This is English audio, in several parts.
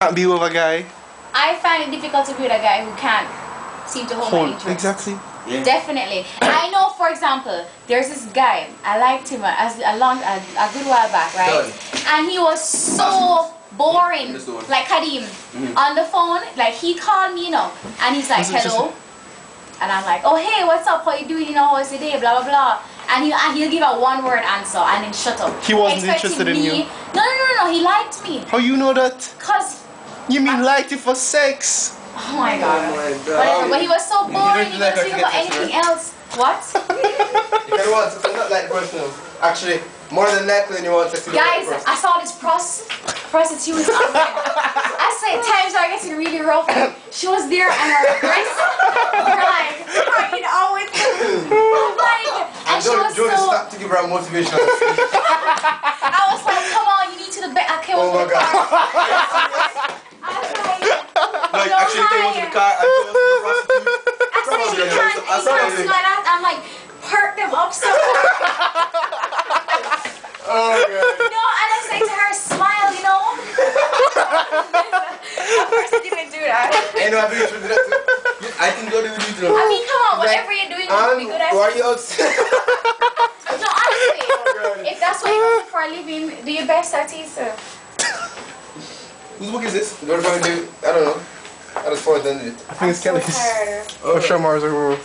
Can't be with a guy. I find it difficult to be with a guy who can't seem to hold, my Hold. interest. Exactly. Yeah. Definitely. I know, for example, there's this guy. I liked him as a long, a, a good while back, right? And he was so boring, like Kadim, Mhm. on the phone. Like he called me, you know, and he's like, Was it just "Hello," and I'm like, "Oh hey, what's up? How you doing? You know, how's the day? Blah blah blah." And he and he'll give a one word answer and then shut up. He wasn't Expecting interested in me, you. No, no, no, no. He liked me, How you know that? cause You mean liked you for sex? oh my god. Oh my Whatever, god. but he was so You boring. don't He like wasn't think about sex, anything else. What? You can want something not like the person. Actually, more than likely when you want sex, you don't Guys, I saw this pros- prostitute online. I say times are getting really rough. She was there and her breasts were like hanging out with like, and she Don't, was don't so. stop to give her motivation. I was like, come on, you need to the bed. I came Oh over my the god. car. I was like, Like, No, actually came out to hi. the car and told us to the prostitute. I said, Probably you I can't, saw- you I saw can't it. smile at. I'm like, perk them up so Oh my god. No, and I said to her, smile, you know. Of course, I didn't do that. Ain't no ability to do that too. I think you'll do it too. I mean, come on, whatever you're doing, you should be um, good at why are it. you outside? No, honestly, oh, God. if that's what you're doing for a living, do your best at it. sir. Whose book is this? The one from the, I don't know. I just found it and did it. I think it's so Kelly's. tired. Oh, Shamar's over.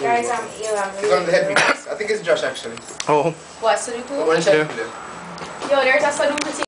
Guys, I'm ill. I'm It's on the head really piece. I think it's Josh actually. Oh. What, I Sudoku? want to check Yeah. with them. Yo, there's a Sudoku